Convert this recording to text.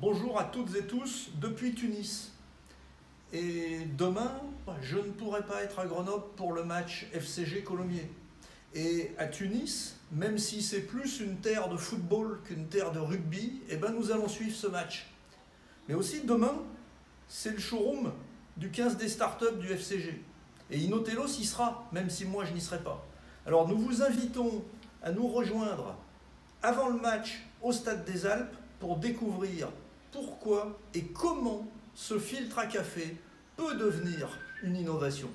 Bonjour à toutes et tous depuis Tunis. Et demain, je ne pourrai pas être à Grenoble pour le match FCG Colomiers. Et à Tunis, même si c'est plus une terre de football qu'une terre de rugby, eh ben nous allons suivre ce match. Mais aussi demain, c'est le showroom du 15 des startups du FCG. Et Inotelos y sera, même si moi je n'y serai pas. Alors nous vous invitons à nous rejoindre avant le match au Stade des Alpes pour découvrir pourquoi et comment ce filtre à café peut devenir une innovation.